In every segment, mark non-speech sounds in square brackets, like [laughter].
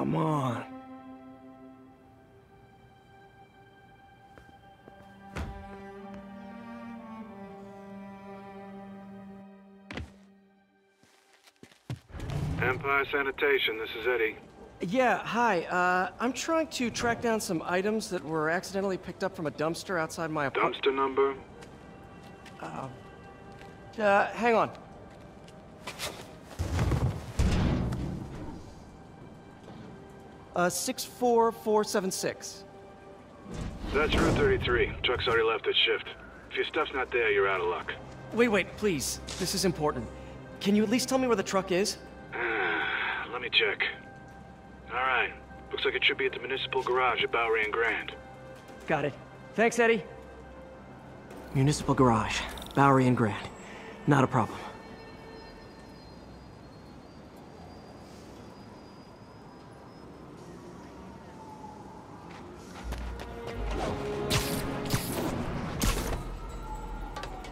Come on. Empire Sanitation, this is Eddie. Yeah, hi. Uh, I'm trying to track down some items that were accidentally picked up from a dumpster outside my apartment. Dumpster number? Uh, hang on. Uh, 64476. That's Route 33. Truck's already left its shift. If your stuff's not there, you're out of luck. Wait, wait, please. This is important. Can you at least tell me where the truck is? Let me check. Alright. Looks like it should be at the municipal garage at Bowery and Grand. Got it. Thanks, Eddie. Municipal Garage, Bowery and Grand. Not a problem.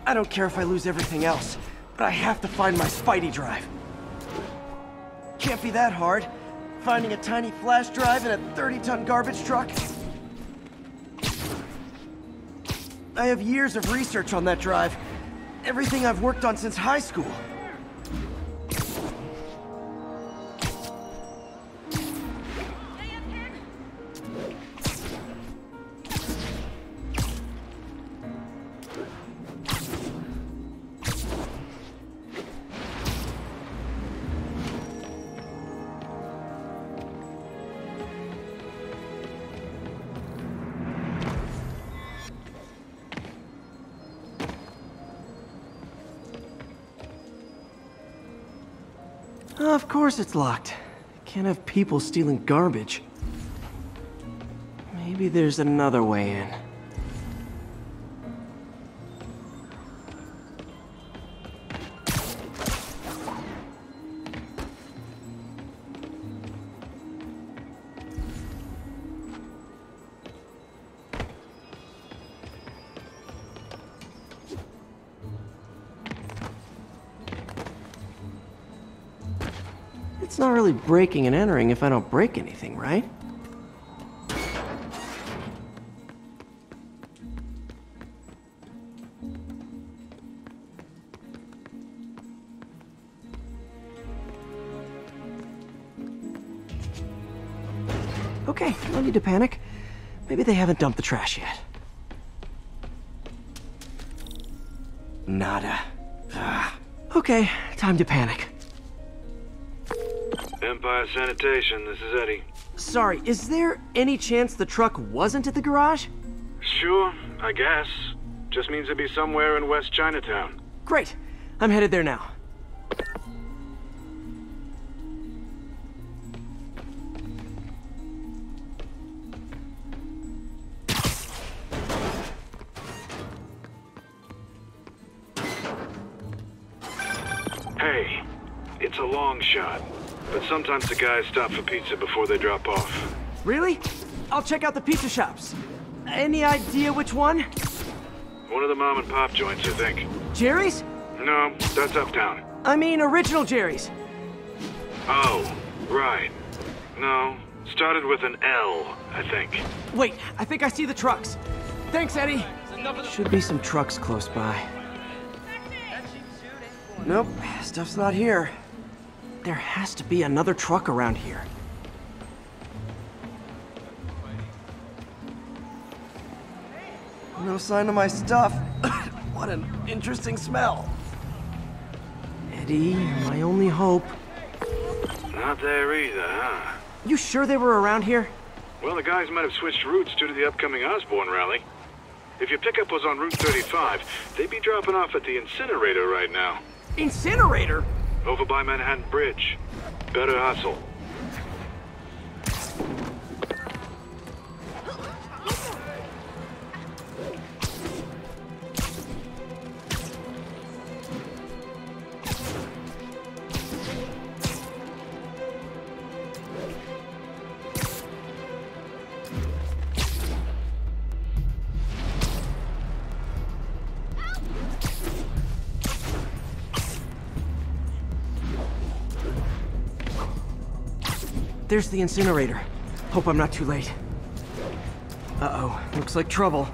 I don't care if I lose everything else, but I have to find my Spidey drive. Can't be that hard. Finding a tiny flash drive in a 30-ton garbage truck. I have years of research on that drive. Everything I've worked on since high school. Oh, of course it's locked. Can't have people stealing garbage. Maybe there's another way in. It's not really breaking and entering if I don't break anything, right? Okay, no need to panic. Maybe they haven't dumped the trash yet. Nada. Ah. Okay, time to panic. Empire Sanitation, this is Eddie. Sorry, is there any chance the truck wasn't at the garage? Sure, I guess. Just means it'd be somewhere in West Chinatown. Great. I'm headed there now. Sometimes the guys stop for pizza before they drop off. Really? I'll check out the pizza shops. Any idea which one? One of the mom and pop joints, I think. Jerry's? No, that's uptown. I mean, original Jerry's. Oh, right. No, started with an L, I think. Wait, I think I see the trucks. Thanks, Eddie. Should be some trucks close by. Nope, stuff's not here. There has to be another truck around here. No sign of my stuff. [coughs] what an interesting smell. Eddie, my only hope. Not there either, huh? You sure they were around here? Well, the guys might have switched routes due to the upcoming Osborn rally. If your pickup was on Route 35, they'd be dropping off at the incinerator right now. Incinerator? Over by Manhattan Bridge. Better hustle. There's the incinerator. Hope I'm not too late. Uh-oh, looks like trouble.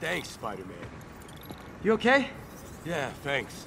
Thanks, Spider-Man. You okay? Yeah, thanks.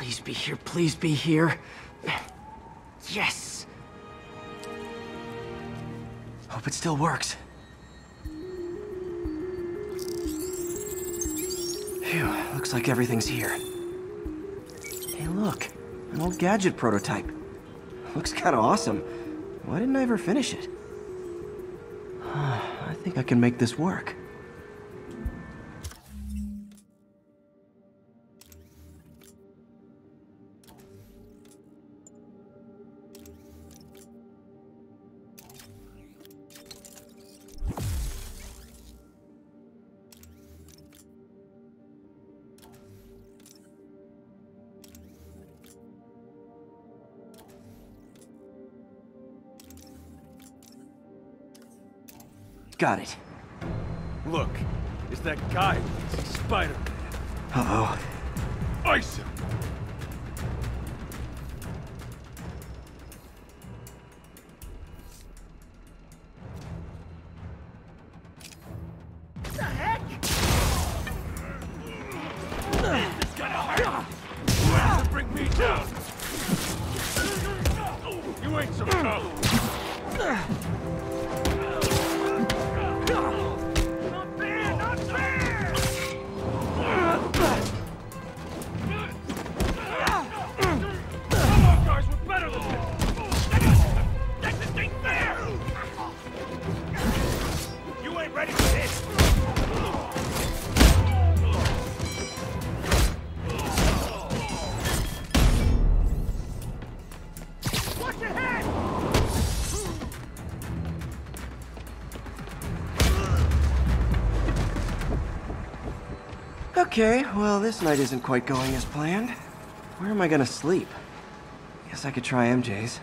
Please be here, please be here. Yes! Hope it still works. Phew, looks like everything's here. Hey, look. An old gadget prototype. Looks kinda awesome. Why didn't I ever finish it? [sighs] I think I can make this work. Got it. Look, it's that guy, Spider-Man. Uh-oh. Ice him! Okay, well, this night isn't quite going as planned. Where am I gonna sleep? Guess I could try MJ's.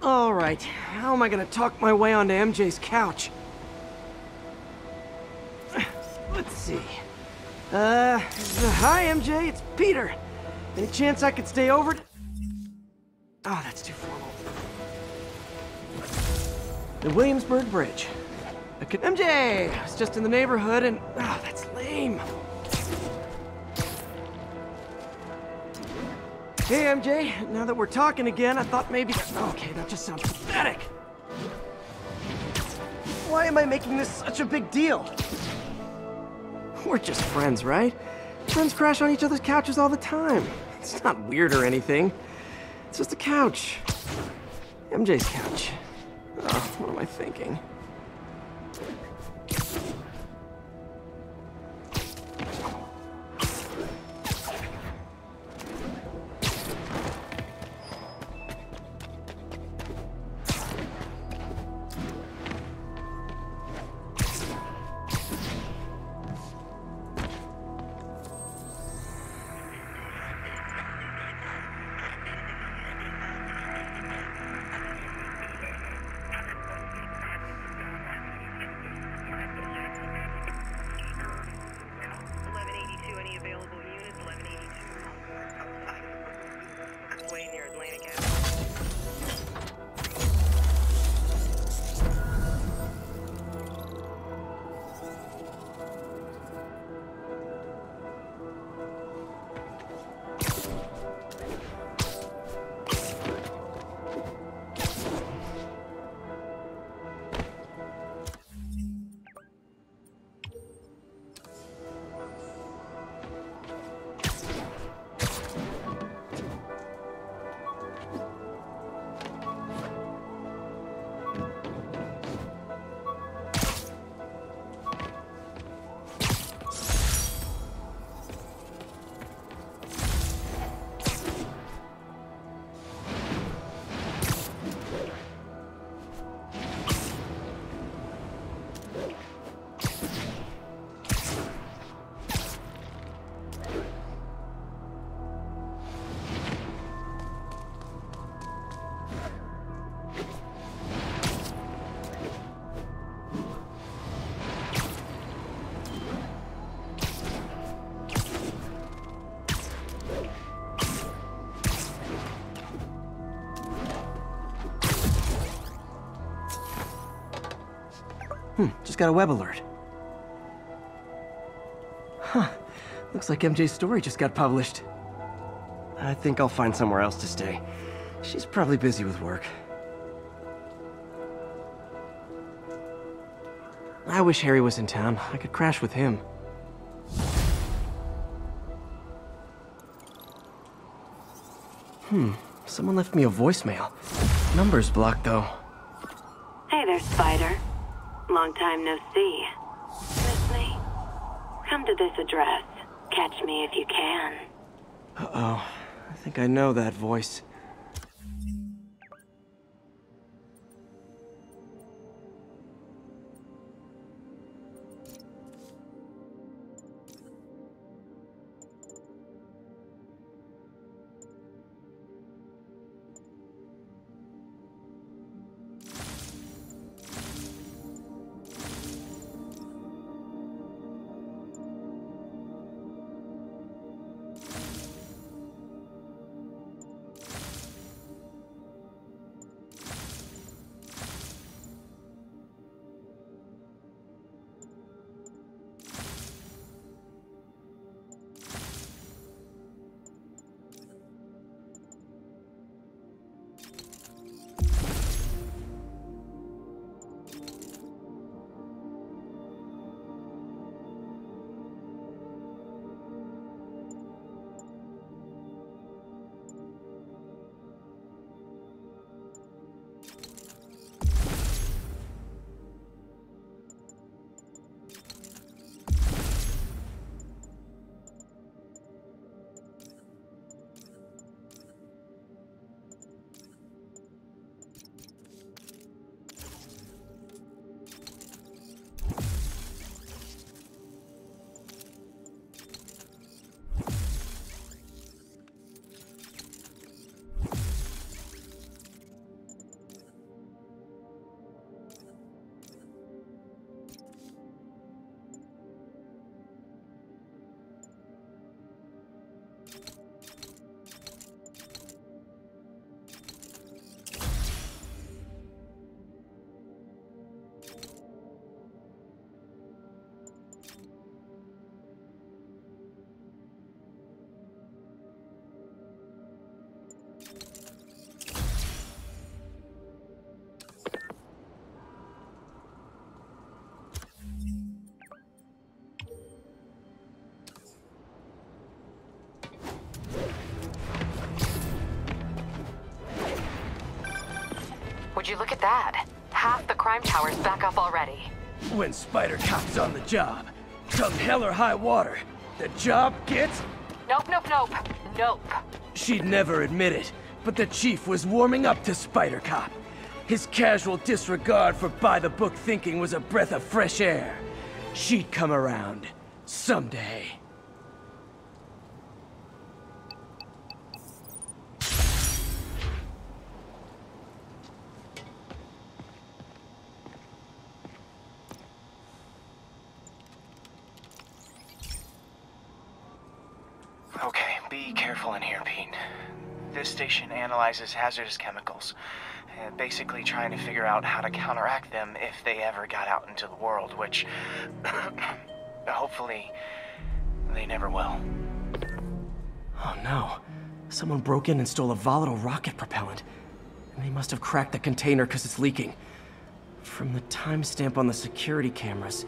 All right, how am I gonna talk my way onto MJ's couch? Uh, hi MJ, it's Peter. Any chance I could stay over? Oh, that's too formal. The Williamsburg Bridge. Could MJ! I was just in the neighborhood and oh, that's lame. Hey MJ, now that we're talking again, I thought maybe Okay, that just sounds pathetic. Why am I making this such a big deal? We're just friends, right? Friends crash on each other's couches all the time. It's not weird or anything. It's just a couch. MJ's couch. Oh, what am I thinking? Just got a web alert. Huh. Looks like MJ's story just got published. I think I'll find somewhere else to stay. She's probably busy with work. I wish Harry was in town. I could crash with him. Hmm, someone left me a voicemail. Number's blocked though. Hey there, Spider. Long time no see. Miss me? Come to this address. Catch me if you can. Uh-oh. I think I know that voice. you Would you look at that? Half the crime tower's back up already. When Spider Cop's on the job, come hell or high water, the job gets... Nope, nope, nope. Nope. She'd never admit it, but the Chief was warming up to Spider Cop. His casual disregard for by-the-book thinking was a breath of fresh air. She'd come around. Someday. Okay, be careful in here, Pete. This station analyzes hazardous chemicals, uh, basically trying to figure out how to counteract them if they ever got out into the world, which [coughs] hopefully they never will. Oh no. Someone broke in and stole a volatile rocket propellant. And they must have cracked the container because it's leaking. From the timestamp on the security cameras,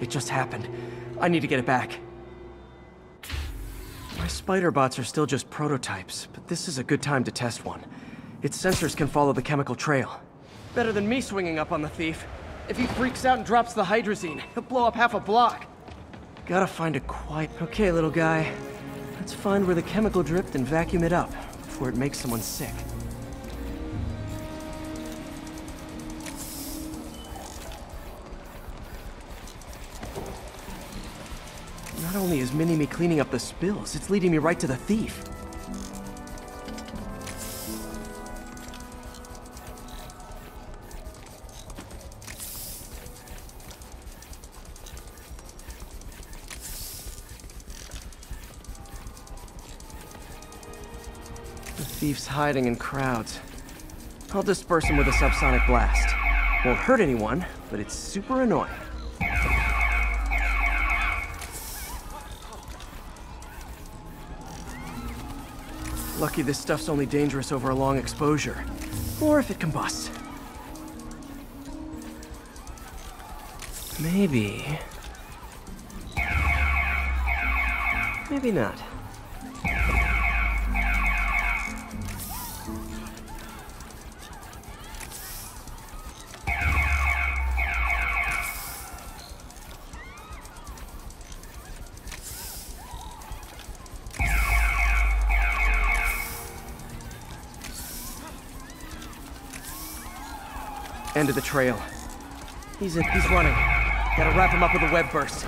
it just happened. I need to get it back. My spider bots are still just prototypes, but this is a good time to test one. Its sensors can follow the chemical trail. Better than me swinging up on the thief. If he freaks out and drops the hydrazine, he'll blow up half a block. Gotta find a quiet... Okay, little guy. Let's find where the chemical dripped and vacuum it up before it makes someone sick. Only is Mini-Me cleaning up the spills, it's leading me right to the thief. The thief's hiding in crowds. I'll disperse him with a subsonic blast. Won't hurt anyone, but it's super annoying. Lucky this stuff's only dangerous over a long exposure. Or if it combusts. Maybe... Maybe not. End of the trail. He's in, he's running. Gotta wrap him up with a web burst.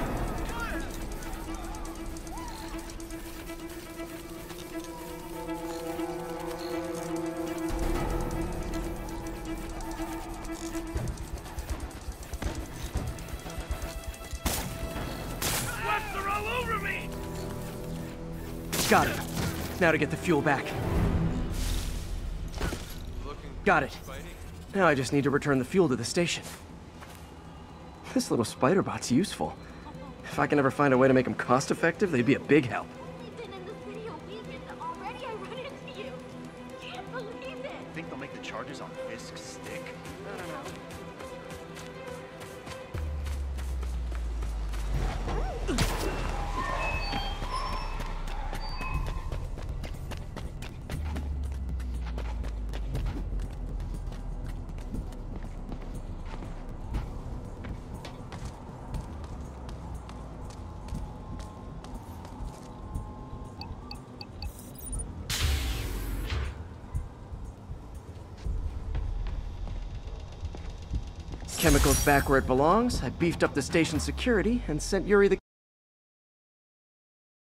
Webs are all over me! Got it. Now to get the fuel back. Got it. Now I just need to return the fuel to the station. This little spider bot's useful. If I can ever find a way to make them cost effective, they'd be a big help. Chemicals back where it belongs. I beefed up the station security and sent Yuri the